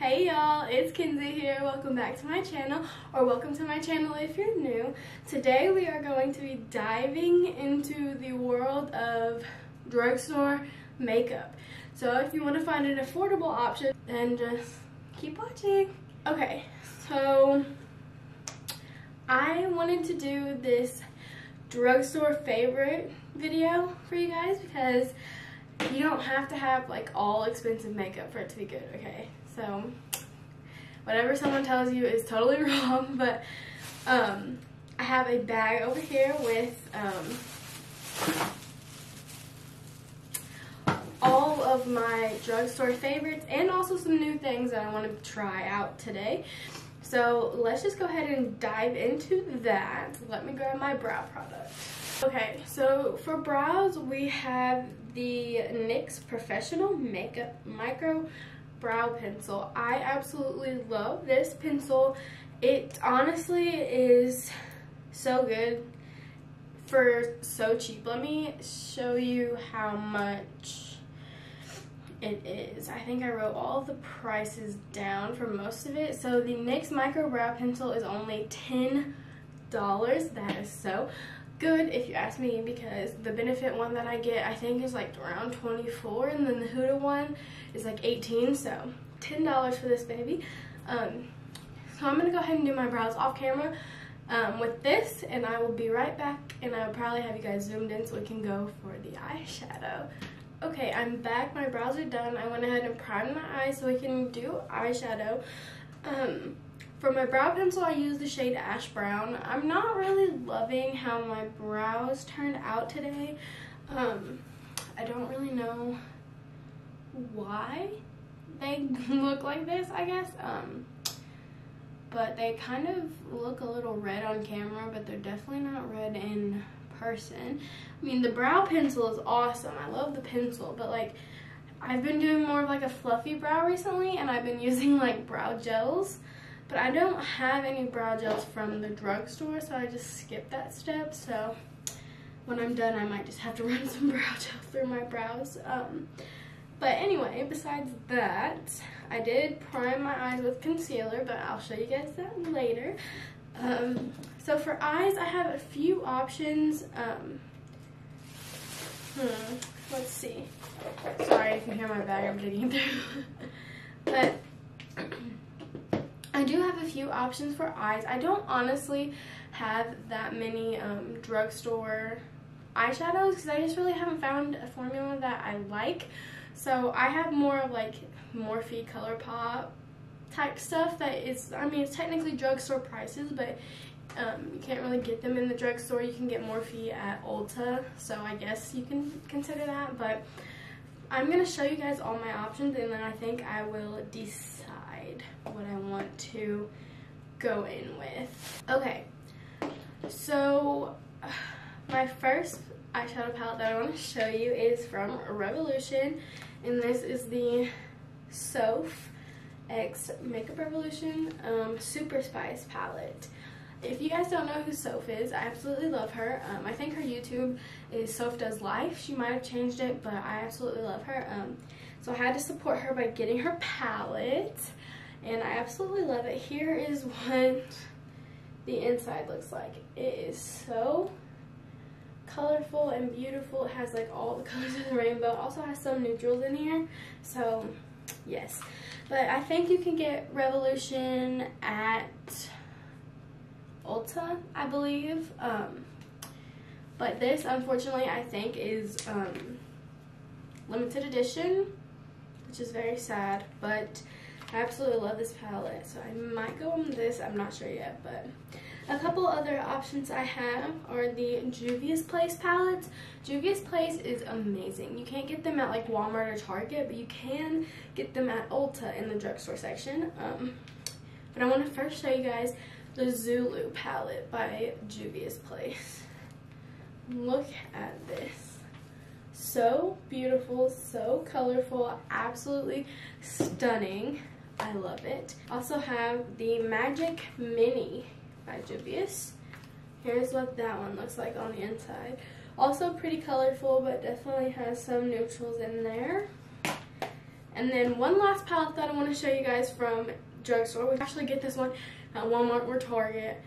Hey y'all, it's Kenzie here. Welcome back to my channel, or welcome to my channel if you're new. Today we are going to be diving into the world of drugstore makeup. So if you want to find an affordable option, then just keep watching. Okay, so I wanted to do this drugstore favorite video for you guys because you don't have to have like all expensive makeup for it to be good, okay? So whatever someone tells you is totally wrong, but um, I have a bag over here with um, all of my drugstore favorites and also some new things that I want to try out today. So let's just go ahead and dive into that. Let me grab my brow product. Okay, so for brows, we have the NYX Professional Makeup Micro Brow Pencil. I absolutely love this pencil. It honestly is so good for so cheap. Let me show you how much it is. I think I wrote all the prices down for most of it. So the NYX Micro Brow Pencil is only $10. That is so good if you ask me because the benefit one that I get I think is like around 24 and then the Huda one is like 18 so $10 for this baby. Um, so I'm to go ahead and do my brows off camera um, with this and I will be right back and I'll probably have you guys zoomed in so we can go for the eyeshadow. Okay, I'm back. My brows are done. I went ahead and primed my eyes so we can do eyeshadow. Um, for my brow pencil, I use the shade Ash Brown. I'm not really loving how my brows turned out today. Um, I don't really know why they look like this, I guess. Um, but they kind of look a little red on camera, but they're definitely not red in person. I mean, the brow pencil is awesome. I love the pencil, but like, I've been doing more of like a fluffy brow recently, and I've been using like brow gels. But I don't have any brow gels from the drugstore, so I just skipped that step. So when I'm done, I might just have to run some brow gel through my brows. Um, but anyway, besides that, I did prime my eyes with concealer, but I'll show you guys that later. Um, so for eyes, I have a few options. Um, hmm, let's see. Sorry you hear my bag, I'm digging through. but I do have a few options for eyes. I don't honestly have that many um, drugstore eyeshadows because I just really haven't found a formula that I like. So I have more of like Morphe ColourPop type stuff that is, I mean, it's technically drugstore prices, but um, you can't really get them in the drugstore. You can get Morphe at Ulta, so I guess you can consider that. But I'm going to show you guys all my options, and then I think I will decide what I want to go in with. Okay, so my first eyeshadow palette that I want to show you is from Revolution, and this is the Soph X Makeup Revolution um, Super Spice palette. If you guys don't know who Soph is, I absolutely love her. Um, I think her YouTube is Soph Does Life. She might have changed it, but I absolutely love her. Um, so I had to support her by getting her palette, and I absolutely love it. Here is what the inside looks like. It is so colorful and beautiful. It has like all the colors of the rainbow. It also has some neutrals in here. So yes. But I think you can get Revolution at Ulta, I believe. Um, but this, unfortunately, I think is um, limited edition, which is very sad. But I absolutely love this palette, so I might go on this. I'm not sure yet, but a couple other options I have are the Juvia's Place palettes. Juvia's Place is amazing. You can't get them at like Walmart or Target, but you can get them at Ulta in the drugstore section. Um, but I want to first show you guys the Zulu palette by Juvia's Place. Look at this. So beautiful, so colorful, absolutely stunning. I love it. Also have the Magic Mini by Juvia's. Here's what that one looks like on the inside. Also pretty colorful, but definitely has some neutrals in there. And then one last palette that I want to show you guys from drugstore. We actually get this one at Walmart or Target.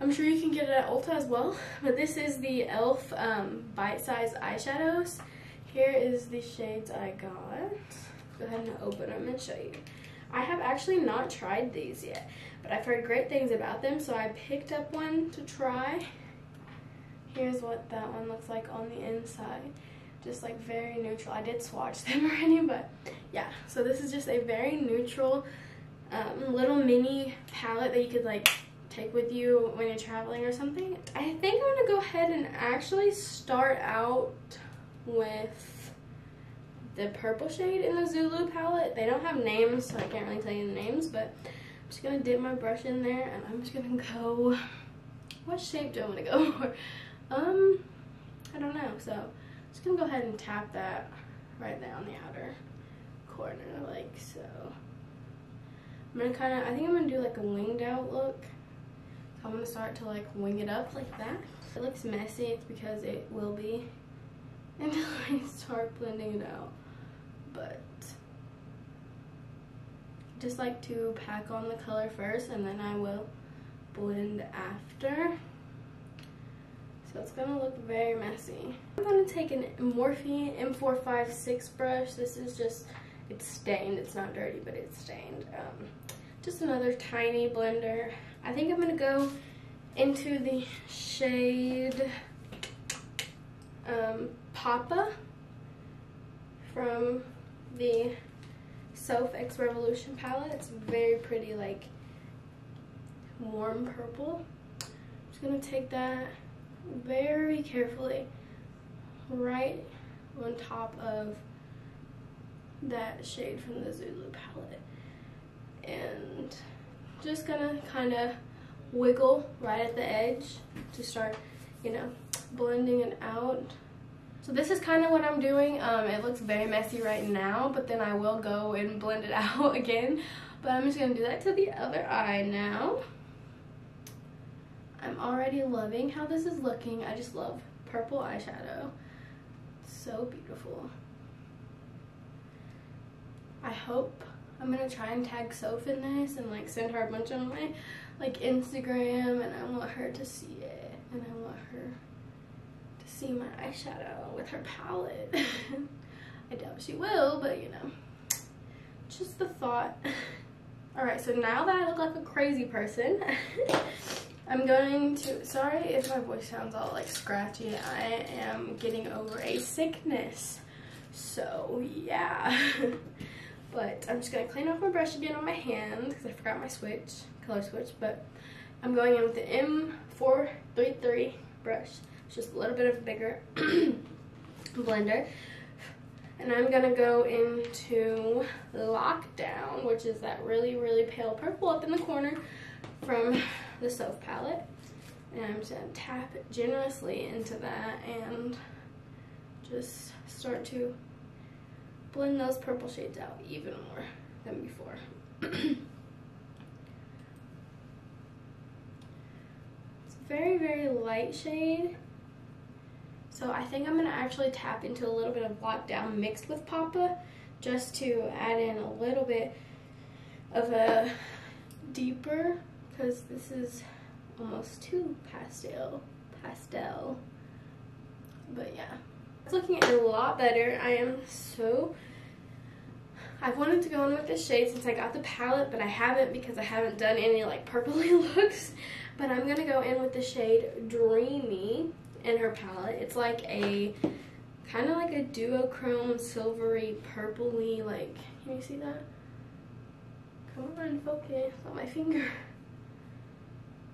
I'm sure you can get it at Ulta as well. But this is the e.l.f. Um, bite-sized eyeshadows. Here is the shades I got. Go ahead and open them and show you. I have actually not tried these yet, but I've heard great things about them, so I picked up one to try. Here's what that one looks like on the inside. Just like very neutral. I did swatch them already, but yeah. So this is just a very neutral um, little mini palette that you could like take with you when you're traveling or something. I think I'm gonna go ahead and actually start out with the purple shade in the Zulu palette. They don't have names, so I can't really tell you the names, but I'm just gonna dip my brush in there and I'm just gonna go, what shape do I wanna go for? Um, I don't know, so I'm just gonna go ahead and tap that right there on the outer corner, like so. I'm gonna kind of, I think I'm gonna do like a winged out look. So I'm gonna start to like wing it up like that. It looks messy, it's because it will be until I start blending it out but just like to pack on the color first and then I will blend after. So it's gonna look very messy. I'm gonna take an Morphe M456 brush. This is just, it's stained. It's not dirty, but it's stained. Um, just another tiny blender. I think I'm gonna go into the shade um, Papa from the Soph X Revolution palette. It's very pretty, like warm purple. I'm just gonna take that very carefully right on top of that shade from the Zulu palette. And just gonna kind of wiggle right at the edge to start, you know, blending it out. So this is kind of what I'm doing. Um, it looks very messy right now, but then I will go and blend it out again. But I'm just to do that to the other eye now. I'm already loving how this is looking. I just love purple eyeshadow. So beautiful. I hope I'm gonna try and tag Soph in this and like send her a bunch of my like Instagram and I want her to see it and I want her see my eyeshadow with her palette. I doubt she will, but you know, just the thought. Alright, so now that I look like a crazy person, I'm going to, sorry if my voice sounds all like scratchy, I am getting over a sickness. So yeah, but I'm just to clean off my brush again on my hand because I forgot my switch, color switch, but I'm going in with the M433 brush just a little bit of a bigger blender. And I'm gonna go into Lockdown, which is that really, really pale purple up in the corner from the Soph palette. And I'm just gonna tap generously into that and just start to blend those purple shades out even more than before. it's a very, very light shade. So I think I'm going to actually tap into a little bit of Lockdown mixed with Papa just to add in a little bit of a deeper because this is almost too pastel. Pastel. But yeah. It's looking a lot better. I am so... I've wanted to go in with this shade since I got the palette, but I haven't because I haven't done any like purpley looks. But I'm going to go in with the shade Dreamy in her palette. It's like a kind of like a duochrome silvery purpley like can you see that? Come on, focus on my finger.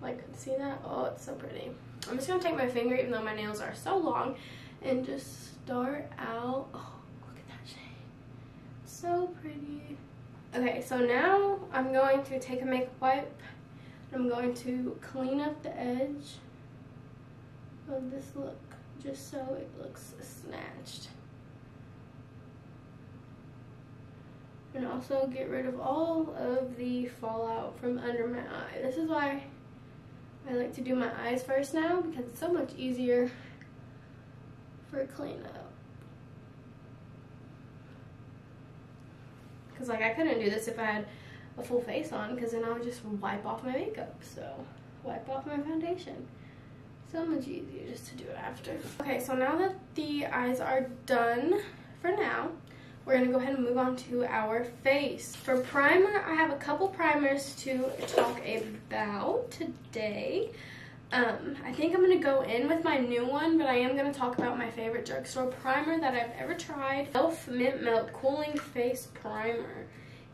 Like, see that? Oh, it's so pretty. I'm just gonna take my finger, even though my nails are so long, and just start out. Oh, look at that shade. So pretty. Okay, so now I'm going to take a makeup wipe. I'm going to clean up the edge of this look just so it looks snatched. And also get rid of all of the fallout from under my eye. This is why I like to do my eyes first now because it's so much easier for cleanup. Because like I couldn't do this if I had a full face on because then I would just wipe off my makeup. So wipe off my foundation. So much easier just to do it after. Okay, so now that the eyes are done for now, we're gonna go ahead and move on to our face. For primer, I have a couple primers to talk about today. Um, I think I'm to go in with my new one, but I am to talk about my favorite drugstore primer that I've ever tried. Elf Mint Melt Cooling Face Primer.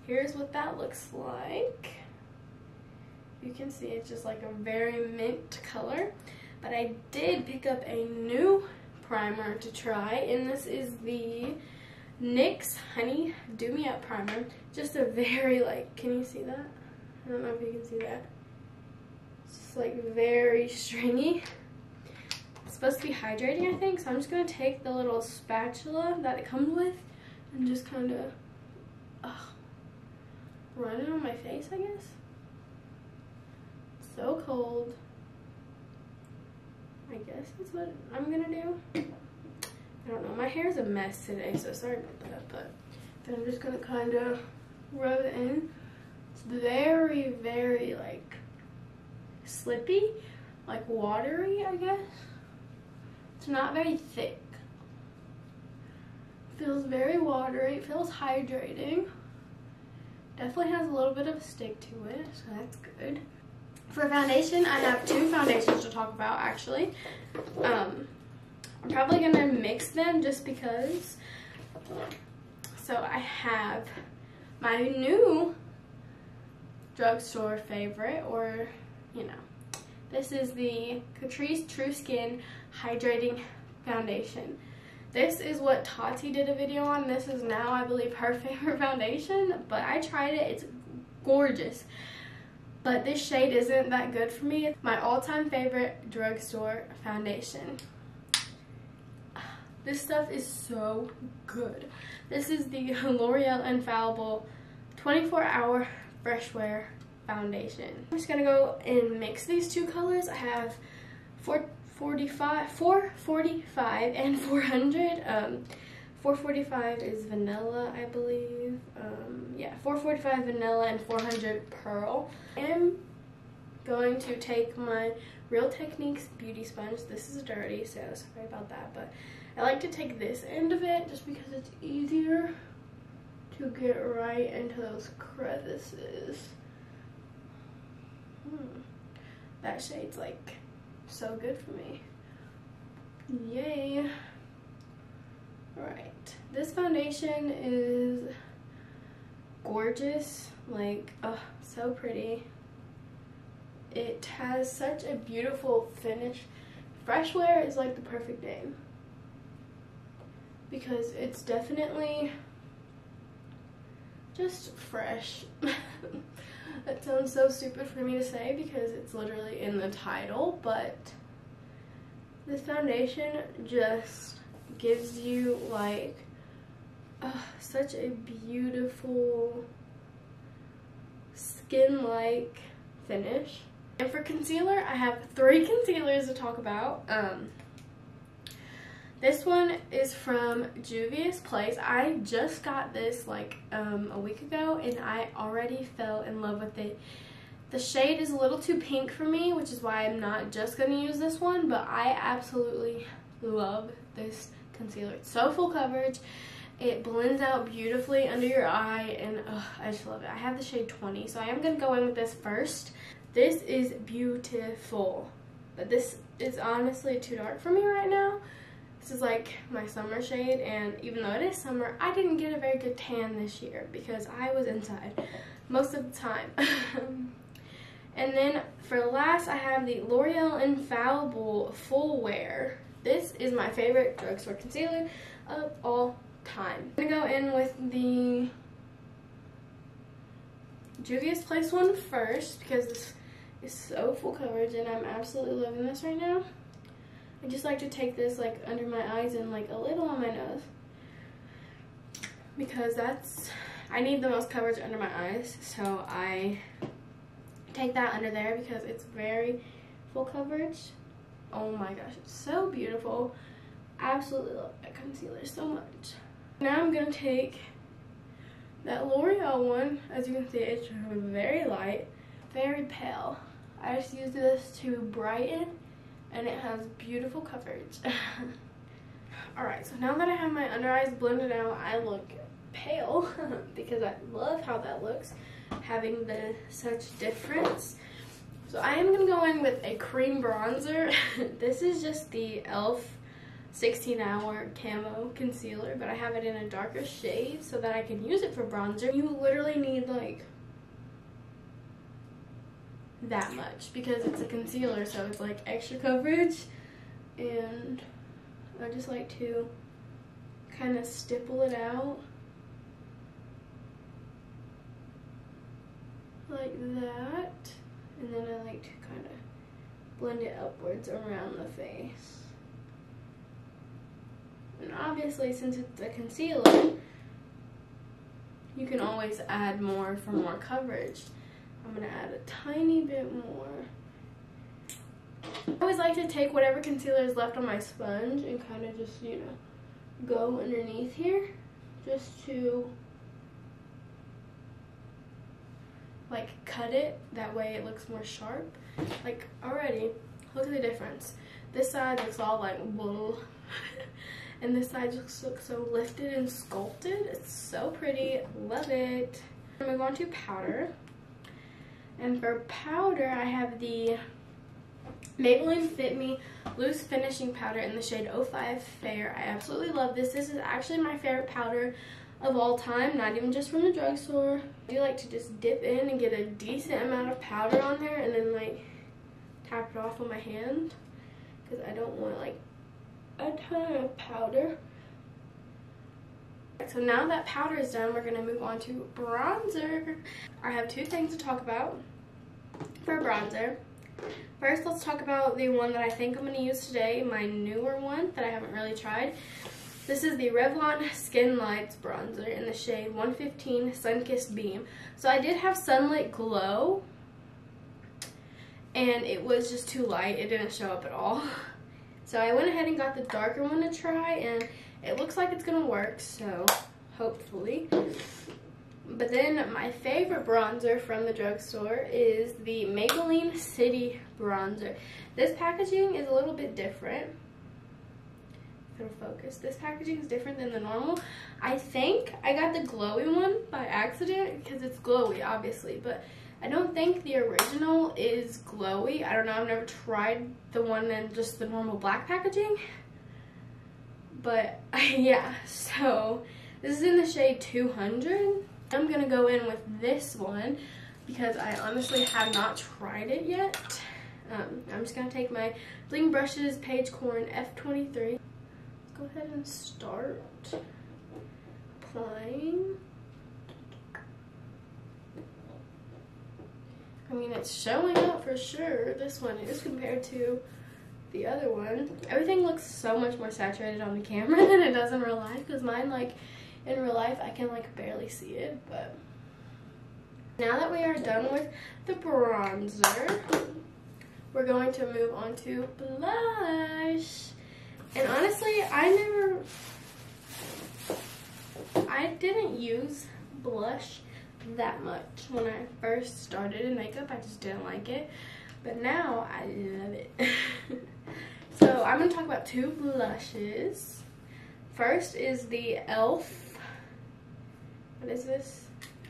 Here's what that looks like. You can see it's just like a very mint color. But I did pick up a new primer to try, and this is the NYX Honey Dew Me Up Primer. Just a very, like, can you see that? I don't know if you can see that It's like very stringy. It's supposed to be hydrating, I think, so I'm just going to take the little spatula that it comes with and just kind of run it on my face, I guess. So cold. I guess that's what I'm to do. I don't know. My hair is a mess today, so sorry about that, but then I'm just to kind of rub it in. It's very, very, like, slippy, like watery, I guess. It's not very thick. Feels very watery, it feels hydrating. Definitely has a little bit of a stick to it, so that's good. For foundation, I have two foundations to talk about actually. Um, I'm probably gonna mix them just because. So I have my new drugstore favorite, or you know. This is the Catrice True Skin Hydrating Foundation. This is what Tati did a video on. This is now, I believe, her favorite foundation, but I tried it. It's gorgeous. But this shade isn't that good for me. My all-time favorite drugstore foundation. This stuff is so good. This is the L'Oreal Infallible 24 Hour Fresh Wear foundation. I'm just gonna go and mix these two colors. I have 445, 445 and 400. Um, 445 is vanilla, I believe. Um, yeah, 445 vanilla and 400 pearl. I am going to take my Real Techniques beauty sponge. This is dirty, so sorry about that, but I like to take this end of it just because it's easier to get right into those crevices. Hmm. That shade's like so good for me. Yay. Alright. This foundation is gorgeous. Like, oh, so pretty. It has such a beautiful finish. Fresh wear is like the perfect name. Because it's definitely just fresh. That sounds so stupid for me to say because it's literally in the title, but this foundation just gives you like uh, such a beautiful skin-like finish. And for concealer, I have three concealers to talk about. Um, this one is from Juvia's Place. I just got this like um, a week ago and I already fell in love with it. The shade is a little too pink for me, which is why I'm not just going to use this one, but I absolutely love this concealer. It's so full coverage. It blends out beautifully under your eye, and ugh, I just love it. I have the shade 20, so I am going to go in with this first. This is beautiful, but this is honestly too dark for me right now. This is like my summer shade and even though it is summer, I didn't get a very good tan this year because I was inside most of the time. and then for last, I have the L'Oreal Infallible Full Wear. This is my favorite drugstore concealer of all time. I'm gonna go in with the Juvia's Place one first because this is so full coverage and I'm absolutely loving this right now. I just like to take this like under my eyes and like a little on my nose because that's I need the most coverage under my eyes so I take that under there because it's very full coverage oh my gosh it's so beautiful absolutely love that concealer so much now I'm gonna take That L'Oreal one, as you can see, it's very light, very pale. I just use this to brighten and it has beautiful coverage. Alright, so now that I have my under eyes blended out, I look pale because I love how that looks, having the such difference. So I am going to go in with a cream bronzer. this is just the e.l.f. 16 hour camo concealer, but I have it in a darker shade so that I can use it for bronzer. You literally need like that much because it's a concealer so it's like extra coverage and I just like to kind of stipple it out like that and then I like to kind of blend it upwards around the face and obviously since it's a concealer you can always add more for more coverage I'm gonna add a tiny bit more. I always like to take whatever concealer is left on my sponge and kind of just, you know, go underneath here just to like cut it. That way it looks more sharp. Like already, look at the difference. This side looks all like wool and this side just looks so lifted and sculpted. It's so pretty. Love it. Move on to powder. And for powder, I have the Maybelline Fit Me Loose Finishing Powder in the shade 05 Fair. I absolutely love this. This is actually my favorite powder of all time, not even just from the drugstore. I do like to just dip in and get a decent amount of powder on there and then like tap it off with my hand because I don't want like a ton of powder. So now that powder is done, we're going to move on to bronzer. I have two things to talk about for bronzer. First, let's talk about the one that I think I'm going to use today, my newer one that I haven't really tried. This is the Revlon Skin Lights Bronzer in the shade 115 Sunkissed Beam. So I did have Sunlit Glow, and it was just too light. It didn't show up at all. So I went ahead and got the darker one to try, and it looks like it's going to work, so hopefully. But then my favorite bronzer from the drugstore is the Maybelline City Bronzer. This packaging is a little bit different. It'll focus. This packaging is different than the normal. I think I got the glowy one by accident because it's glowy, obviously, but I don't think the original is glowy. I don't know. I've never tried the one in just the normal black packaging. But yeah, so this is in the shade 200. I'm to go in with this one because I honestly have not tried it yet. Um, I'm just to take my Bling Brushes Page Corn F23. Go ahead and start applying. I mean, it's showing up for sure. This one is compared to the other one. Everything looks so much more saturated on the camera than it does in real life because mine, like, in real life, I can, like, barely see it, but... Now that we are done with the bronzer, we're going to move on to blush. And honestly, I never... I didn't use blush that much when I first started in makeup. I just didn't like it. But now I love it. so I'm going to talk about two blushes. First is the e.l.f. What is this?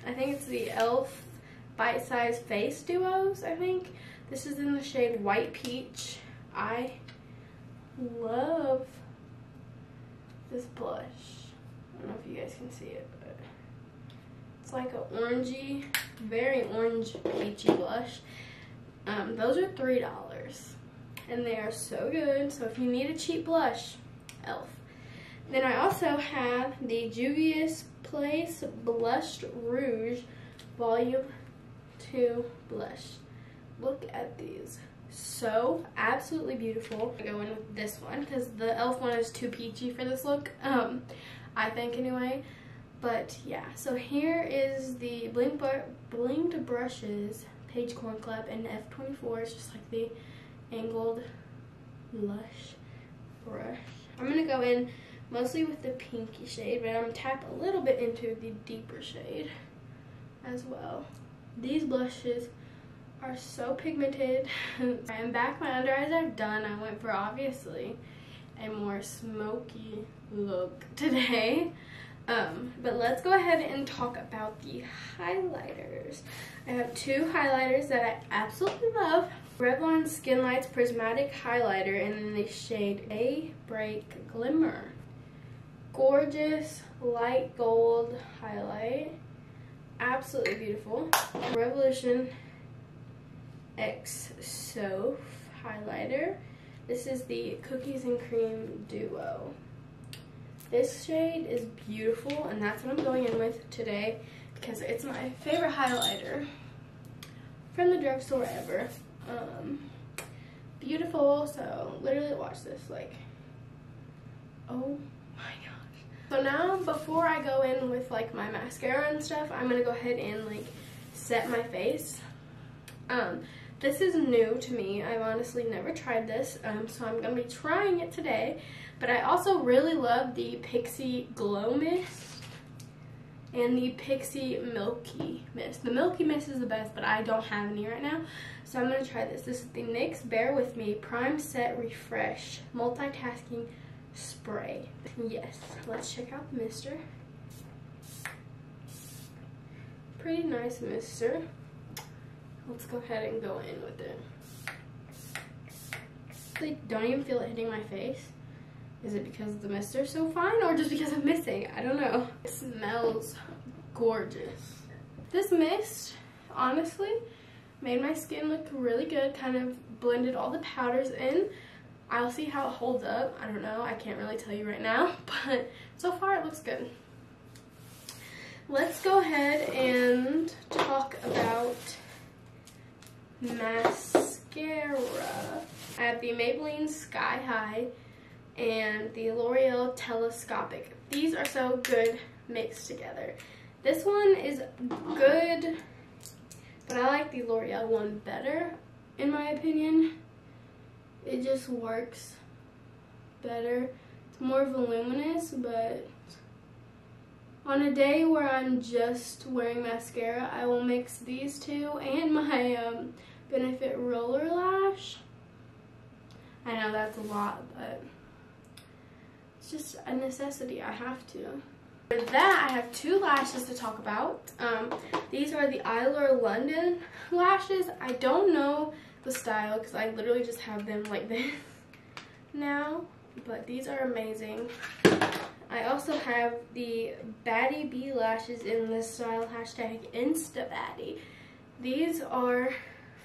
I think it's the e.l.f. Bite Size Face Duos, I think. This is in the shade White Peach. I love this blush. I don't know if you guys can see it, but it's like an orangey, very orange peachy blush. Um, those are $3. And they are so good. So if you need a cheap blush, e.l.f. Then I also have the Juvia's Place Blush Rouge Volume 2 Blush. Look at these. So absolutely beautiful. I go in with this one because the e.l.f. one is too peachy for this look. Um, I think anyway. But yeah, so here is the Bling Blinged Brushes Page Corn Club and F24 is just like the angled lush brush. I'm going to go in mostly with the pinky shade, but I'm going to tap a little bit into the deeper shade as well. These blushes are so pigmented. I'm back my under eyes are done. I went for obviously a more smoky look today. Um, but let's go ahead and talk about the highlighters. I have two highlighters that I absolutely love. Revlon Skin Lights Prismatic Highlighter in the shade A Break Glimmer. Gorgeous light gold highlight. Absolutely beautiful. Revolution X Soph highlighter. This is the Cookies and Cream Duo. This shade is beautiful and that's what I'm going in with today because it's my favorite highlighter from the drugstore ever. Um, beautiful, so literally watch this, like, oh my gosh. So now, before I go in with like my mascara and stuff, I'm gonna go ahead and like set my face. Um, this is new to me. I've honestly never tried this, um, so I'm going to be trying it today. But I also really love the Pixi Glow Mist and the Pixi Milky Mist. The Milky Mist is the best, but I don't have any right now. So I'm going to try this. This is the NYX Bare With Me Prime Set Refresh Multitasking Spray. Yes, let's check out the mister. Pretty nice mister. Let's go ahead and go in with it. I don't even feel it hitting my face. Is it because the mist is so fine or just because I'm missing? I don't know. It smells gorgeous. This mist, honestly, made my skin look really good. Kind of blended all the powders in. I'll see how it holds up. I don't know. I can't really tell you right now. But so far it looks good. Let's go ahead and talk about mascara. I have the Maybelline Sky High and the L'Oreal Telescopic. These are so good mixed together. This one is good, but I like the L'Oreal one better, in my opinion. It just works better. It's more voluminous, but on a day where I'm just wearing mascara, I will mix these two and my um, Benefit Roller Lash. I know that's a lot, but it's just a necessity. I have to. For that, I have two lashes to talk about. Um, these are the Eylure London lashes. I don't know the style because I literally just have them like this now, but these are amazing. I also have the Baddie Bee lashes in this style, hashtag InstaBaddie. These are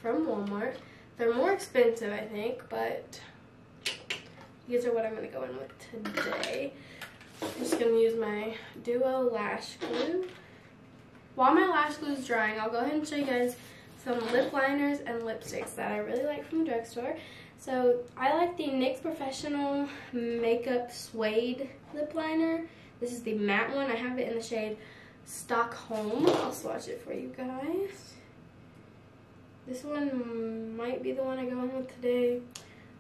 from Walmart. They're more expensive, I think, but these are what I'm going to go in with today. I'm just going to use my Duo Lash Glue. While my lash glue is drying, I'll go ahead and show you guys some lip liners and lipsticks that I really like from the drugstore. So I like the NYX Professional Makeup Suede Lip Liner. This is the matte one. I have it in the shade Stockholm. I'll swatch it for you guys. This one might be the one I go in with today.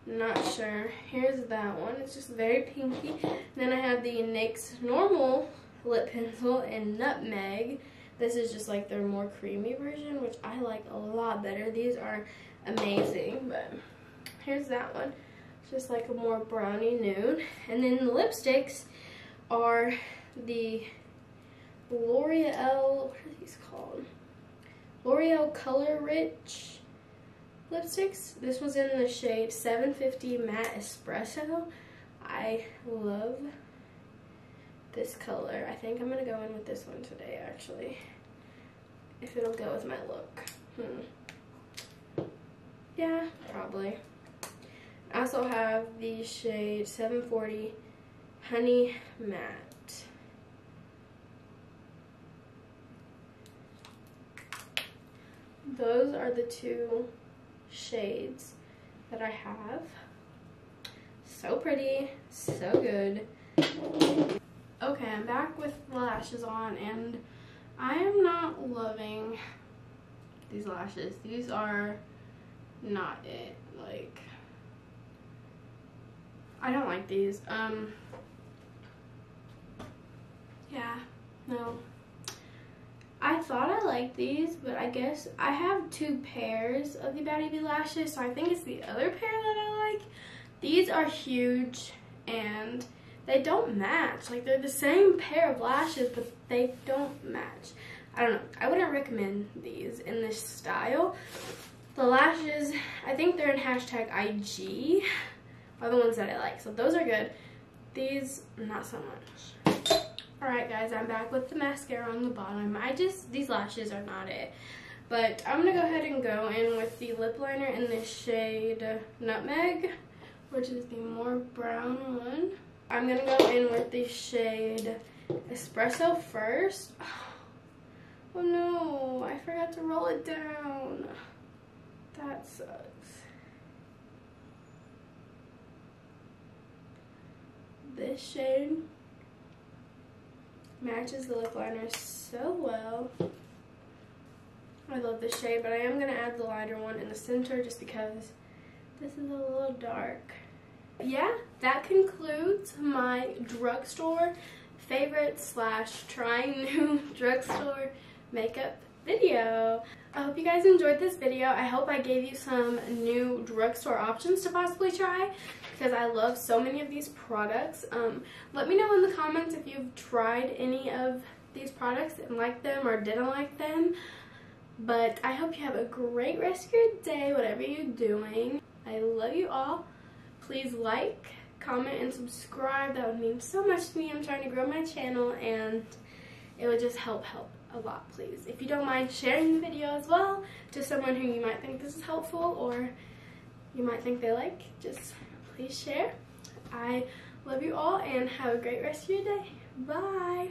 Not sure. Here's that one. It's just very pinky. And then I have the NYX normal lip pencil in Nutmeg. This is just like their more creamy version, which I like a lot better. These are amazing, but Here's that one. Just like a more brownie nude. And then the lipsticks are the L'Oreal, what are these called? L'Oreal Color Rich lipsticks. This was in the shade 750 Matte Espresso. I love this color. I think I'm going to go in with this one today, actually. If it'll go with my look. Hmm. Yeah, probably. I also have the shade 740 Honey Matte. Those are the two shades that I have. So pretty, so good. Okay, I'm back with the lashes on and I am not loving these lashes. These are not it. Like, I don't like these. Um, yeah, no. I thought I liked these, but I guess I have two pairs of the Baddie Bee lashes, so I think it's the other pair that I like. These are huge and they don't match. Like they're the same pair of lashes, but they don't match. I don't know. I wouldn't recommend these in this style. The lashes, I think they're in hashtag IG, are the ones that I like. So those are good. These, not so much. Alright guys, I'm back with the mascara on the bottom. I just, these lashes are not it. But I'm going to go ahead and go in with the lip liner in the shade Nutmeg, which is the more brown one. I'm going to go in with the shade Espresso first. Oh no, I forgot to roll it down. That sucks. This shade matches the lip liner so well. I love this shade, but I am going to add the lighter one in the center just because this is a little dark. Yeah, that concludes my drugstore favorite slash trying new drugstore makeup video. I hope you guys enjoyed this video. I hope I gave you some new drugstore options to possibly try because I love so many of these products. Um, let me know in the comments if you've tried any of these products and liked them or didn't like them. But I hope you have a great rest of your day, whatever you're doing. I love you all. Please like, comment, and subscribe. That would mean so much to me. I'm trying to grow my channel and it would just help help a lot, please. If you don't mind sharing the video as well to someone who you might think this is helpful or you might think they like, just please share. I love you all and have a great rest of your day. Bye.